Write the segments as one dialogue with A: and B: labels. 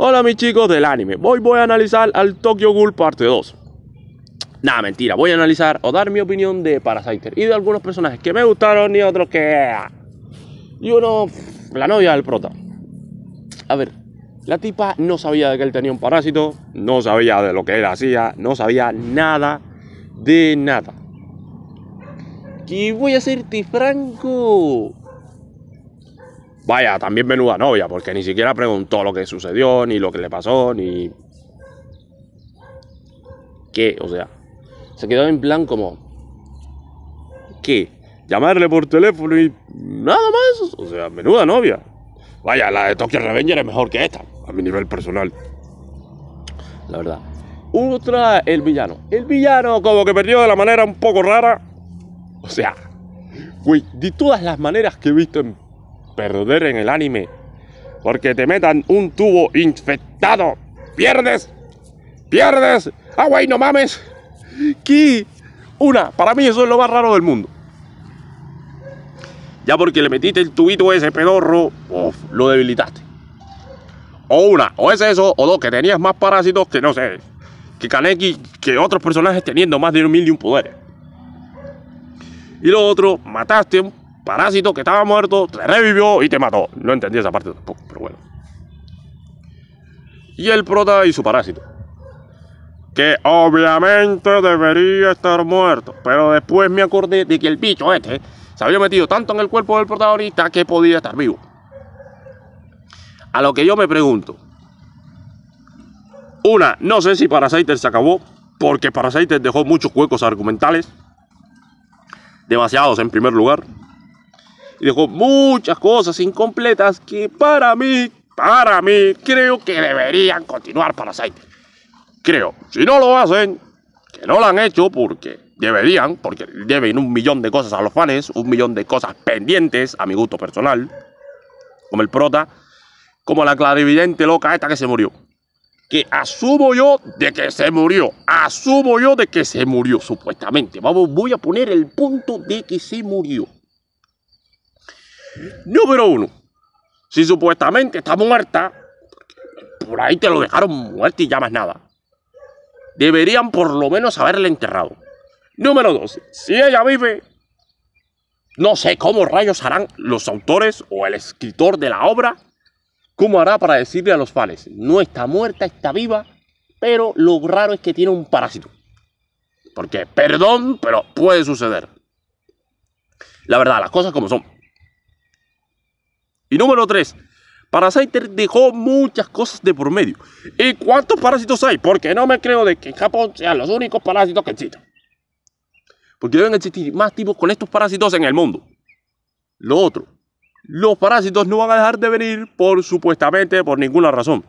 A: Hola mis chicos del anime, hoy voy a analizar al Tokyo Ghoul parte 2 Nada, mentira, voy a analizar o dar mi opinión de Parasiter Y de algunos personajes que me gustaron y otros que... Y uno, la novia del prota. A ver, la tipa no sabía de que él tenía un parásito No sabía de lo que él hacía No sabía nada de nada. Y voy a serte franco Vaya, también menuda novia, porque ni siquiera preguntó lo que sucedió, ni lo que le pasó, ni... ¿Qué? O sea, se quedó en plan como... ¿Qué? Llamarle por teléfono y nada más. O sea, menuda novia. Vaya, la de Tokyo Revenger es mejor que esta, a mi nivel personal. La verdad. Otra, el villano. El villano como que perdió de la manera un poco rara. O sea, güey, de todas las maneras que he visto en perder en el anime. Porque te metan un tubo infectado. Pierdes. Pierdes. Ah, güey, no mames. ¿Qué? Una, para mí eso es lo más raro del mundo. Ya porque le metiste el tubito ese pedorro, lo debilitaste. O una, o es eso, o dos, que tenías más parásitos que no sé, que Kaneki, que otros personajes teniendo más de un mil y un poderes. Y lo otro, mataste parásito que estaba muerto, te revivió y te mató. No entendí esa parte tampoco, pero bueno. Y el prota y su parásito. Que obviamente debería estar muerto. Pero después me acordé de que el bicho este se había metido tanto en el cuerpo del protagonista que podía estar vivo. A lo que yo me pregunto. Una, no sé si Parasiter se acabó, porque Parasiter dejó muchos huecos argumentales. Demasiados en primer lugar y dejó muchas cosas incompletas que para mí, para mí, creo que deberían continuar para Saiter. Creo, si no lo hacen, que no lo han hecho porque deberían, porque deben un millón de cosas a los fans, un millón de cosas pendientes a mi gusto personal, como el prota, como la clarividente loca esta que se murió. Que asumo yo de que se murió. Asumo yo de que se murió, supuestamente. Vamos, voy a poner el punto de que se murió. Número uno, si supuestamente está muerta, por ahí te lo dejaron muerta y ya más nada. Deberían por lo menos haberla enterrado. Número dos, si ella vive, no sé cómo rayos harán los autores o el escritor de la obra, cómo hará para decirle a los fans, no está muerta, está viva, pero lo raro es que tiene un parásito. Porque, perdón, pero puede suceder. La verdad, las cosas como son. Y número 3. Parasiter dejó muchas cosas de por medio. ¿Y cuántos parásitos hay? Porque no me creo de que en Japón sean los únicos parásitos que existen. Porque deben existir más tipos con estos parásitos en el mundo. Lo otro, los parásitos no van a dejar de venir por supuestamente por ninguna razón.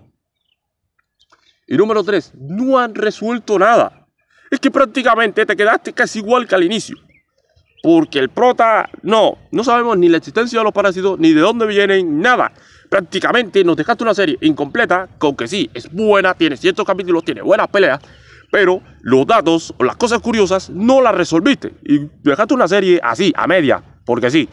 A: Y número 3, no han resuelto nada. Es que prácticamente te quedaste casi igual que al inicio. Porque el prota, no, no sabemos ni la existencia de los parásitos, ni de dónde vienen, nada. Prácticamente nos dejaste una serie incompleta, con que sí, es buena, tiene ciertos capítulos, tiene buenas peleas, pero los datos o las cosas curiosas no las resolviste. Y dejaste una serie así, a media, porque sí.